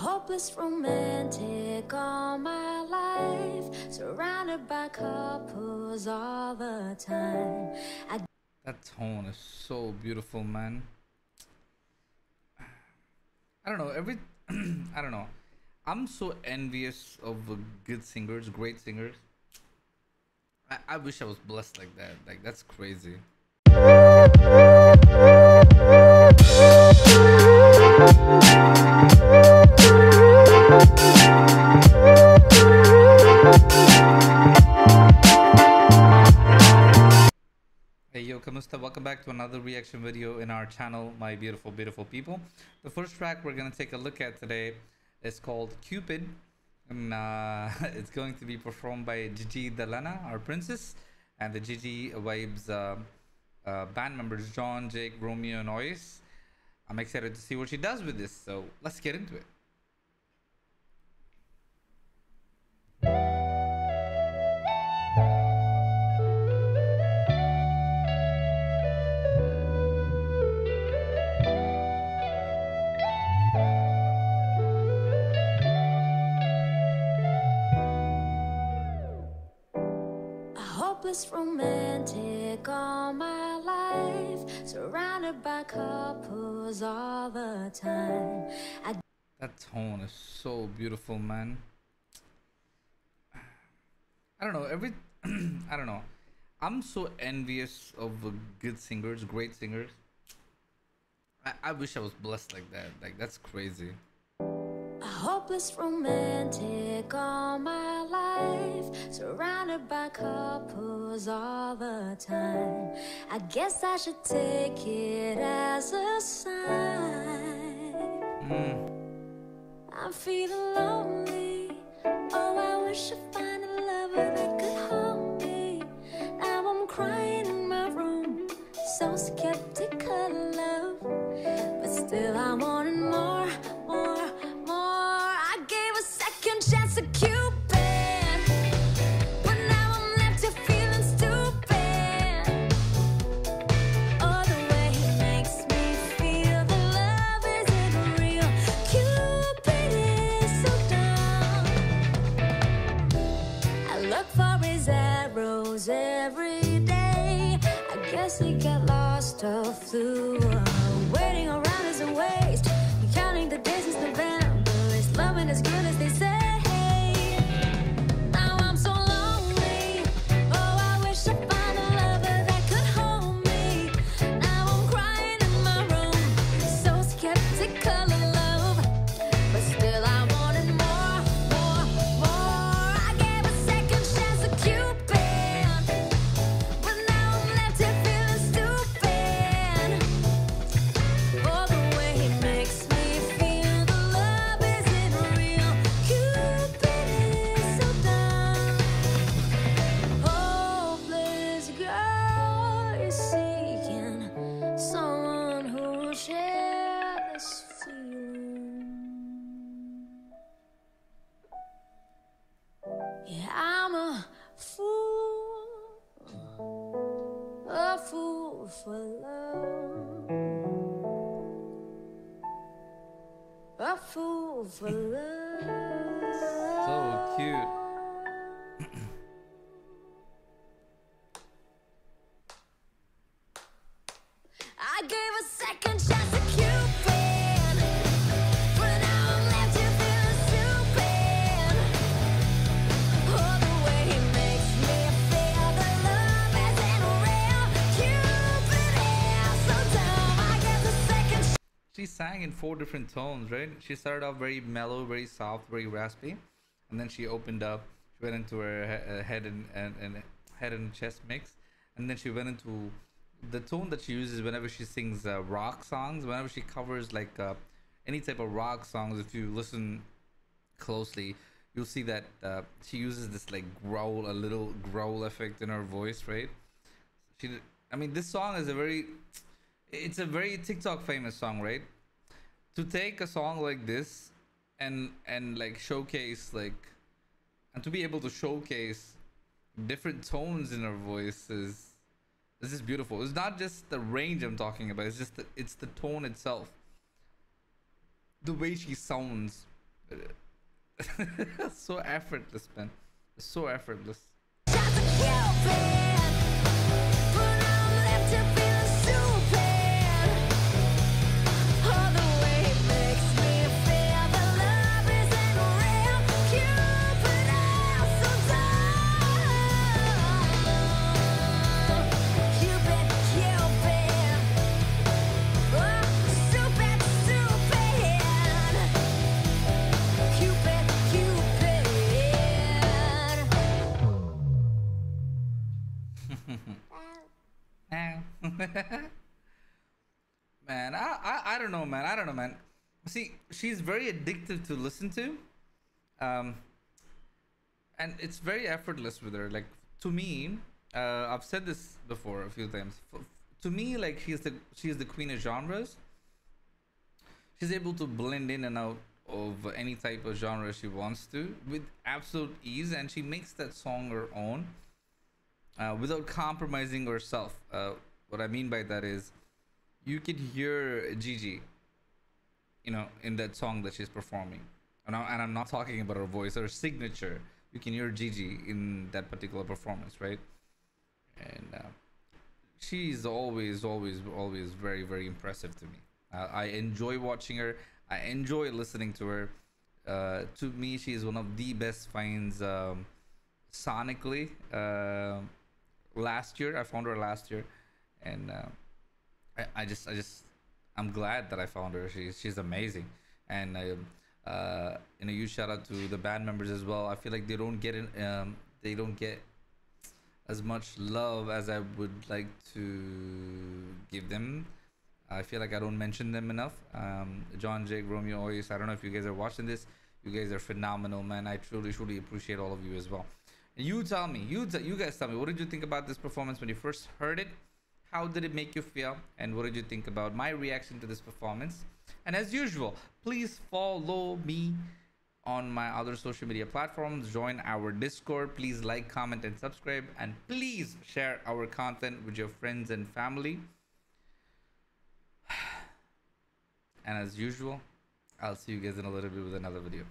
hopeless romantic all my life, surrounded by couples all the time. I That tone is so beautiful, man. I don't know. Every I don't know. I'm so envious of good singers, great singers. I, I wish I was blessed like that. Like that's crazy. To another reaction video in our channel, my beautiful, beautiful people. The first track we're gonna take a look at today is called Cupid. And uh, it's going to be performed by Gigi De Lana, our princess, and the GG Vibes uh, uh, band members Jon, Jake, Romeo, and. I'm excited to see what she does with this, so let's get into it. Hopeless romantic all my life, surrounded by couples all the time. I That tone is so beautiful, man. I don't know. Every I don't know. I'm so envious of good singers, great singers. I, I wish I was blessed like that. Like that's crazy. Hopeless romantic all my life, surrounded by couples all the time. I guess I should take it as a sign. Mm. I'm feeling lonely. Oh, I wish I Guess he got lost or flew. Waiting around is a waste. Counting the days since November. His love as good as they for love, a fool for love. Sang in four different tones, right? She started off very mellow, very soft, very raspy, and then she opened up. She went into her uh, head and, and, and head and chest mix, and then she went into the tone that she uses whenever she sings uh, rock songs. Whenever she covers like uh, any type of rock songs, if you listen closely, you'll see that uh, she uses this like growl, a little growl effect in her voice, right? She, I mean, this song is a very, it's a very TikTok famous song, right? To take a song like this and and like showcase like, and to be able to showcase different tones in her voice is this is beautiful. It's not just the range I'm talking about. It's just the, it's the tone itself. The way she sounds so effortless, man. So effortless. Man, I, I I don't know, man. I don't know, man. See, she's very addictive to listen to, um, and it's very effortless with her. Like to me, uh, I've said this before a few times. To me, like she's the she's the queen of genres. She's able to blend in and out of any type of genre she wants to with absolute ease, and she makes that song her own uh, without compromising herself. Uh, what I mean by that is, you can hear Gigi, you know, in that song that she's performing, and, I, and I'm not talking about her voice, her signature. You can hear Gigi in that particular performance, right? And uh, she's always, always, always very, very impressive to me. Uh, I enjoy watching her. I enjoy listening to her. Uh, to me, she is one of the best finds um, sonically. Um last year, I found her last year, and uh, I, I just, I just, I'm glad that I found her. She's, she's amazing, and I, uh, you know, huge shout out to the band members as well. I feel like they don't get in, um, they don't get as much love as I would like to give them. I feel like I don't mention them enough. Um, Jon, Jake, Romeo, Oyes. I don't know if you guys are watching this. You guys are phenomenal, man. I truly, truly appreciate all of you as well. You tell me, you t- you guys tell me, what did you think about this performance when you first heard it? How did it make you feel? And what did you think about my reaction to this performance? And as usual, please follow me on my other social media platforms. Join our Discord. Please like, comment, and subscribe. And please share our content with your friends and family. And as usual, I'll see you guys in a little bit with another video.